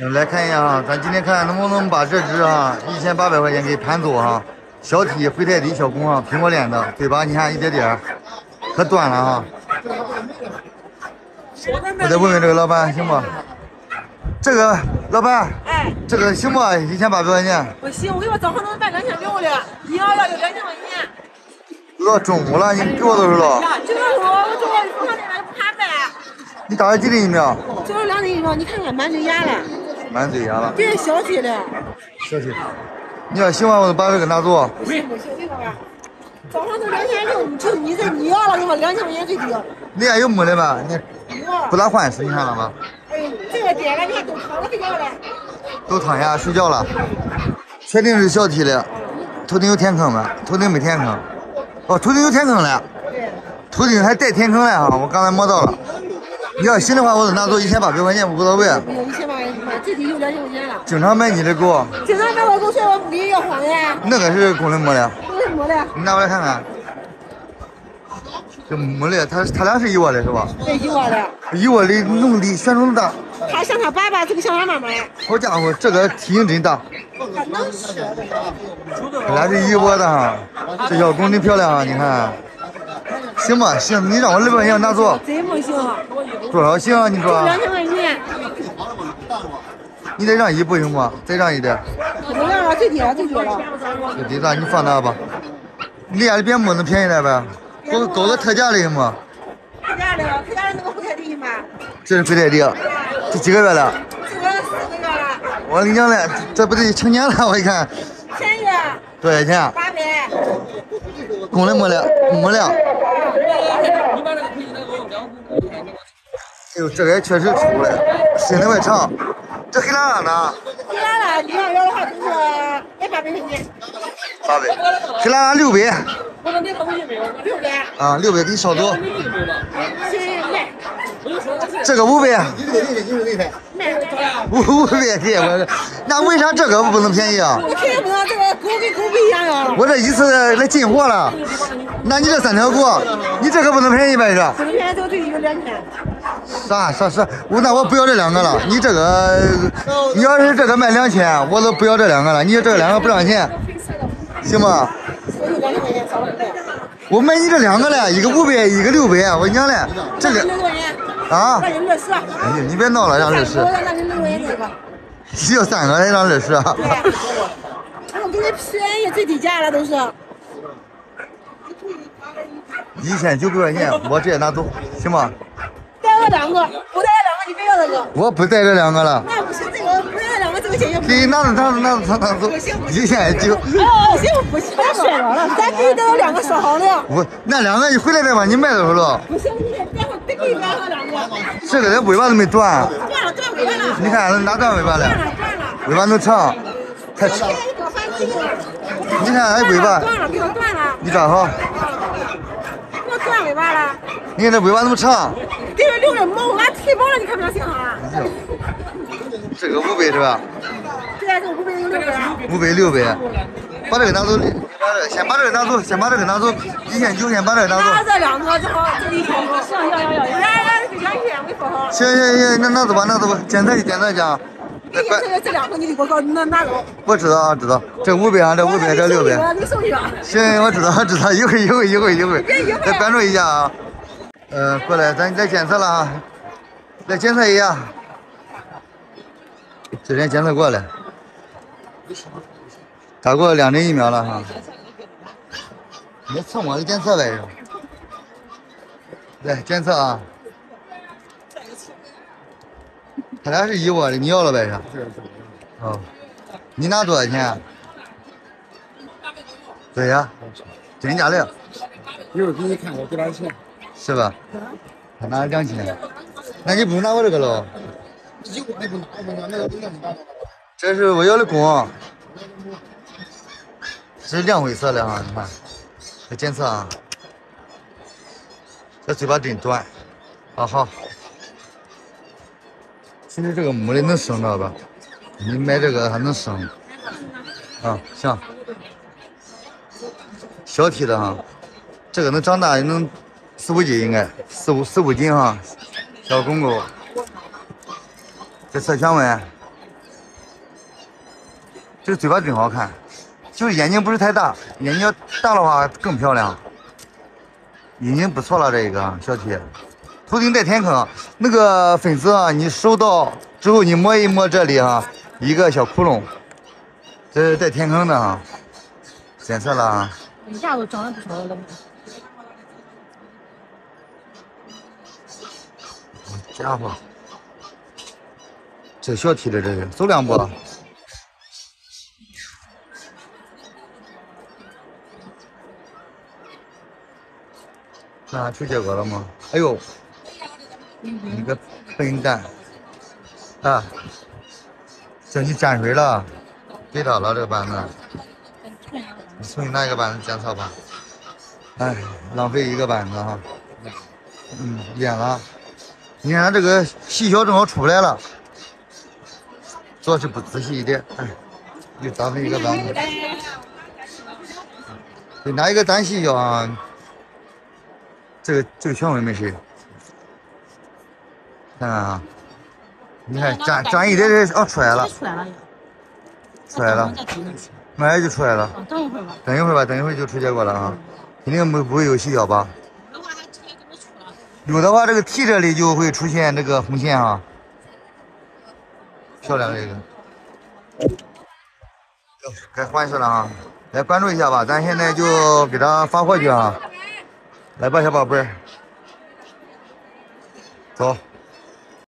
嗯来看一下啊，咱今天看能不能把这只啊一千八百块钱给盘走啊。小体灰太底小公啊，苹果脸的，嘴巴你看一点点，可短了啊。我再问问这个老板行不？这个老板，哎，这个行不？一千八百块钱，不行，我跟你说，早上能卖两千六的，你要要就两千块钱。都到中午了，你给我多少了？这个我我这个早上那边不怕卖，你打了几针疫苗？这个两针疫苗，你看看满嘴牙了，满嘴牙了，这是小体的，小体。你要喜欢，我就把这个拿走。不行不行，这个吧，早上都两千六，你就你这你要了，你说两千块钱最低。你还有没的吧？你我不咋换是，你看了吗？哎，这个点了，你看都躺着睡觉了。都躺下睡觉了。确定是小体的，头顶有天坑吗？头顶没天坑。哦，头顶有天坑了，对，头顶还带天坑了哈，我刚才摸到了。你要行的话，我就拿走一千八百块钱无所谓。不行，一千八百块，最低有两千块钱了。经常买你的狗，经常买我狗，所以我不给你要慌呀，那个是公的母的，公的母的？你拿过来看看。这母的，它它俩是一窝的是吧？对一窝的，一窝的农地选种大，它像它爸爸，这个像它妈妈。好家伙，这个体型真大。它能吃它。俩是一窝的哈，这小公真漂亮啊！你看，行吧，行，你让我二百块钱拿走，真不行，多少行啊？你说，两千块钱，你得让一不行吗？再让一点，不能让了，最低了，最低了。你放那吧。你家里边没能便宜点呗？搞搞个特价的行吗？特价的，特价的那个不太低吗，这是灰太地，这几个月了？这个四个月了，我跟你讲嘞，这不得成年了？我一看，便宜，多少钱？八百。公的没了，没了。哎呦，这个也确实粗了，身子外长。这黑拉拉呢？黑拉拉，你要要的话就是哎八百块钱，八百，黑拉拉六百六百，啊，六百给你少走。先卖，这个五百，卖多少？五五百给我。那为啥这个不能便宜啊？我肯定不能这个狗跟狗不一样呀，我这一次来进货了，那你这三条狗，你这可不能便宜呗？是？这个便宜这个最低有两千，啥啥啥？我那我不要这两个了。你这个，你要是这个卖两千，我都不要这两个了。你这两个不让钱，行吗？我买你这两个嘞，一个五百，一个六百。我跟你讲嘞，这个啊。哎呀，你别闹了，让二十我，那就六块钱这个。要三个来让二十啊。对，我给你便宜最低价了都是。一千九百块钱，我直接拿走，行吗？带我两个，不带两个你别要那个。我不带这两个了，那不行，这个不带这两个这个钱也不给你拿走，拿走，拿走，拿走，一千九。哦，行不行？咱说着了，咱给你带两个说好的。我那两个你回来再把你卖多少了？不行，你待会得给你两个两个。这个连尾巴都没断，断了，断尾巴了。你看哪断尾巴了？断了，断了。尾巴能长，太长。现在你给我翻这个。你看还尾巴，断了，给我断了。你抓好。你看这尾巴那么长，给我留着毛，俺腿毛了，你看不着信号啊？这个五百是吧？对，这五百有六百。五百六百，把这个拿走，你把这个先把这个拿走，先把这个拿走，一千九先把这个拿拿走。这两个正好这里行，行行行行，来来，给两千，我说好。行行行，那拿走吧，拿走吧，检测去检测去啊。给你这两个，你给我搞拿拿走。我知道啊，知道，这五百啊，这五百，这六百。行，我知道，我知道，一会儿一会儿一会儿一会儿，再关注一下啊。呃，过来，咱再检测了啊，再检测一下。这边检测过了，打过两针疫苗了哈。你蹭我的检测呗，来检测啊。他俩是一窝的，你要了呗是？哦，你拿多少钱？对呀，真假的，一会儿给你看，我给他钱。是吧？他拿了两千，那你不用拿我这个喽？一会儿你不拿，不拿那个不能拿。这是我要的公，这是两灰色的啊，你看，这检测啊，这嘴巴真短，啊好。其实这个母的能生，知道吧？你买这个还能生，啊行。小体的哈，这个能长大也能四五斤，应该四五四五斤哈，小公狗。这测权威，这个嘴巴真好看，就是眼睛不是太大，眼睛要大的话更漂亮。已经不错了，这一个小 T，头顶带天坑，那个粉色啊，你收到之后你摸一摸这里啊，一个小窟窿，这是带天坑的啊，显色了啊。一下都长得不少了。家伙，这小体的这个走两步。那出结果了吗？哎呦，你个笨蛋！啊，叫你沾水了，给他了这个板子，你重新拿一个板子检测吧。哎，浪费一个板子哈。嗯，淹了。你看这个细小正好出不来了，主要是不仔细一点，哎，又浪费一个板子。得拿一个单细小啊。这个这个权威没谁，看看啊，你看粘粘一点点哦出来了，出来了，出来了，马上就出来了。等一会儿吧，等一会儿吧，等一会儿就出结果了啊，肯定不不会有细小吧？有的话，这个 T 这里就会出现这个红线啊，漂亮这个，该换色了啊，来关注一下吧，咱现在就给他发货去啊。来吧，小宝贝儿，走。